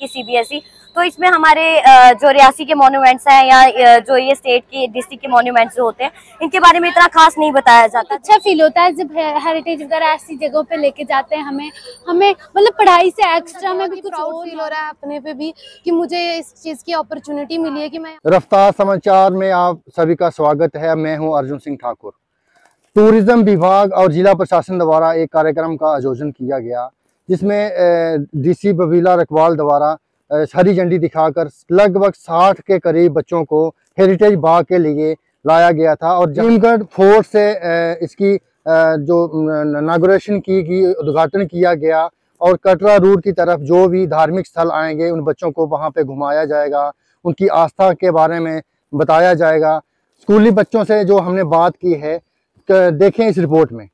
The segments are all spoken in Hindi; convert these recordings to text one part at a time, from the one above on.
की सीबीएसई तो इसमें हमारे जो रियासी के मोन्यूमेंट्स हैं या जो ये स्टेट के डिस्ट्रिक्ट के मोन्यूमेंट्स जो होते हैं इनके बारे में इतना खास नहीं बताया जाता। अच्छा फील होता है जब हेरिटेज वगैरह ऐसी जगहों पे लेके जाते हैं हमें हमें मतलब पढ़ाई से एक्स्ट्रा में भी कुछ और फील हो रहा है अपने पे भी कि मुझे इस चीज़ की अपॉर्चुनिटी मिली है कि मैं रफ्तार समाचार में आप सभी का स्वागत है। मैं हूँ अर्जुन सिंह ठाकुर। टूरिज़्म विभाग और जिला प्रशासन द्वारा एक कार्यक्रम का आयोजन किया गया। जिसमें डीसी बबीला रकवाल द्वारा हरी झंडी दिखाकर लगभग 60 के करीब बच्चों को हेरिटेज बाग के लिए लाया गया था और जमगढ़ फोर्ट से इसकी जो नागुरेशन की की उद्घाटन किया गया और कटरा रूट की तरफ़ जो भी धार्मिक स्थल आएँगे, उन बच्चों को वहाँ पे घुमाया जाएगा, उनकी आस्था के बारे में बताया जाएगा। स्कूली बच्चों से जो हमने बात की है देखें इस रिपोर्ट में।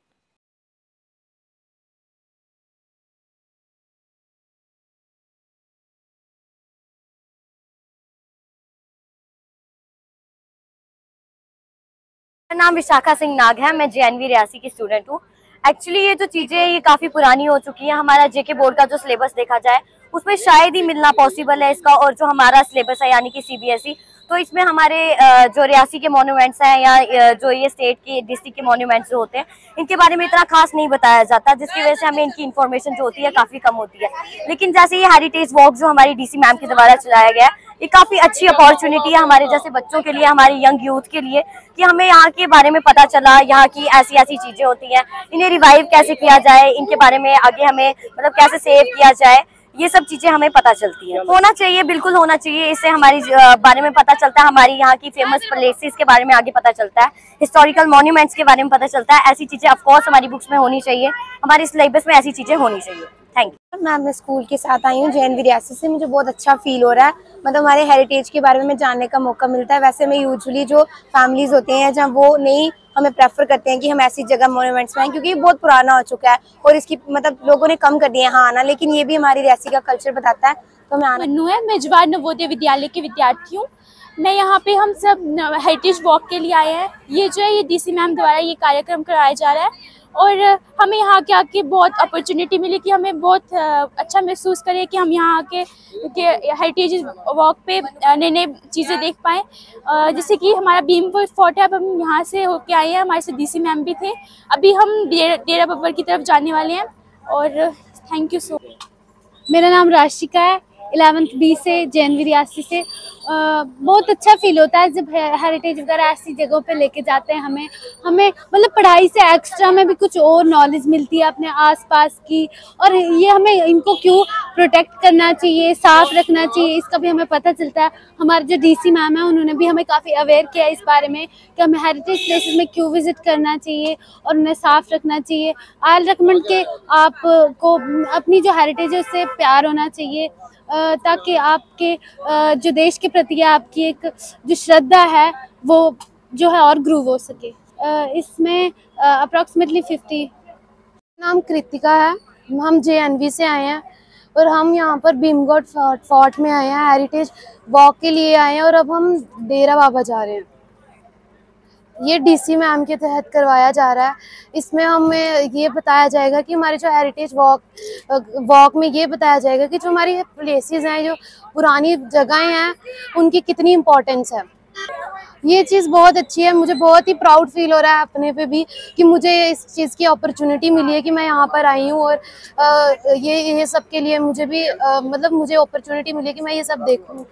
मेरा नाम विशाखा सिंह नाग है, मैं जेएनवी रियासी की स्टूडेंट हूँ। एक्चुअली ये जो चीज़ें ये काफ़ी पुरानी हो चुकी हैं। हमारा जेके बोर्ड का जो सिलेबस देखा जाए, उसमें शायद ही मिलना पॉसिबल है इसका, और जो हमारा सिलेबस है, यानी कि सीबीएसई तो इसमें हमारे जो रियासी के मोन्यूमेंट्स हैं या जो ये स्टेट के डिस्ट्रिक्ट के मोन्यूमेंट्स जो होते हैं, इनके बारे में इतना खास नहीं बताया जाता, जिसकी वजह से हमें इनकी इन्फॉर्मेशन जो होती है काफ़ी कम होती है। लेकिन जैसे ये हेरिटेज वॉक जो हमारी डीसी मैम के द्वारा चलाया गया, ये काफ़ी अच्छी अपॉर्चुनिटी है हमारे जैसे बच्चों के लिए, हमारे यंग यूथ के लिए, कि हमें यहाँ के बारे में पता चला, यहाँ की ऐसी ऐसी चीज़ें होती हैं, इन्हें रिवाइव कैसे किया जाए, इनके बारे में आगे हमें मतलब कैसे सेव किया जाए। ये सब चीज़ें हमें पता चलती है। होना चाहिए, बिल्कुल होना चाहिए। इससे हमारी बारे में पता चलता है। हमारी यहाँ की फ़ेमस प्लेसेस के बारे में आगे पता चलता है। हिस्टोरिकल मॉन्यूमेंट्स के बारे में पता चलता है। ऐसी चीज़ें ऑफकोर्स हमारी बुक्स में होनी चाहिए। हमारी सिलेबस में ऐसी चीज़ें होनी चाहिए। थैंक यू मैम, मैं स्कूल के साथ आई हूँ, जैन रियासी से। मुझे बहुत अच्छा फील हो रहा है। मतलब हमारे हेरिटेज के बारे में जानने का मौका मिलता है। वैसे में यूजुअली जो फैमिलीज़ होते हैं, जहाँ वो नहीं हमें प्रेफर करते हैं कि हम ऐसी जगह मोनूमेंट्स में क्योंकि ये बहुत पुराना हो चुका है और इसकी मतलब लोगों ने कम कर दिया है हाँ आना लेकिन ये भी हमारी रियासी का कल्चर बताता है तो मैं मन्नू है, मैं जवाहर नवोदय विद्यालय की विद्यार्थी हूँ। मैं यहाँ पे हम सब हेरिटेज वॉक के लिए आए हैं। ये जो है, ये डीसी मैम द्वारा ये कार्यक्रम कराया जा रहा है। और हमें यहाँ के आके बहुत अपॉर्चुनिटी मिली कि हमें बहुत अच्छा महसूस करें कि हम यहाँ आके के हेरिटेज वॉक पे नए नए चीज़ें देख पाएँ। जैसे कि हमारा भीमपुर फोर्ट है, अब हम यहाँ से होके आए हैं। हमारे साथ डीसी मैम भी थे। अभी हम डेरा बब्बर की तरफ़ जाने वाले हैं। और थैंक यू सो मेरा नाम राशिका है। इलेवंथ बी से जैन रियासी से अ, बहुत अच्छा फील होता है जब हेरिटेज वगैरह ऐसी जगहों पे लेके जाते हैं हमें। हमें मतलब पढ़ाई से एक्स्ट्रा में भी कुछ और नॉलेज मिलती है अपने आसपास की। और ये हमें इनको क्यों प्रोटेक्ट करना चाहिए साफ़ रखना चाहिए इसका भी हमें पता चलता है। हमारे जो डीसी मैम है उन्होंने भी हमें काफ़ी अवेयर किया इस बारे में कि हमें हेरिटेज प्लेसेस में क्यों विज़िट करना चाहिए और उन्हें साफ़ रखना चाहिए। आई रिकमेंड के आप को अपनी जो हेरिटेज है उससे प्यार होना चाहिए। ताकि आपके जो देश के प्रति आपकी एक, जो श्रद्धा है, वो जो है और ग्रूव हो सके। इसमें अप्रॉक्सीमेटली फिफ्टी नाम कृतिका है। हम जेएनवी से आए हैं और हम यहाँ पर भीमगढ़ फोर्ट में आए हैं हेरिटेज वॉक के लिए आए हैं और अब हम डेरा बाबा जा रहे हैं। ये डीसी मैम के तहत करवाया जा रहा है। इसमें हमें ये बताया जाएगा कि हमारे जो हेरिटेज वॉक वॉक में ये बताया जाएगा कि जो हमारी प्लेसेस हैं, जो पुरानी जगहें हैं, उनकी कितनी इम्पोर्टेंस है। ये चीज़ बहुत अच्छी है। मुझे बहुत ही प्राउड फील हो रहा है अपने पे भी कि मुझे इस चीज़ की अपॉर्चुनिटी मिली है कि मैं यहाँ पर आई हूँ और ये ये सब के लिए मुझे भी मतलब मुझे अपॉर्चुनिटी मिली है कि मैं ये सब देखूँ।